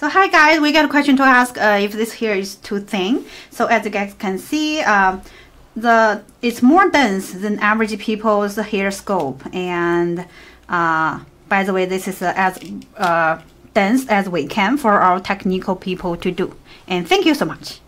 So hi guys, we got a question to ask uh, if this hair is too thin. So as you guys can see, um, the it's more dense than average people's hair scope. And uh, by the way, this is uh, as uh, dense as we can for our technical people to do. And thank you so much.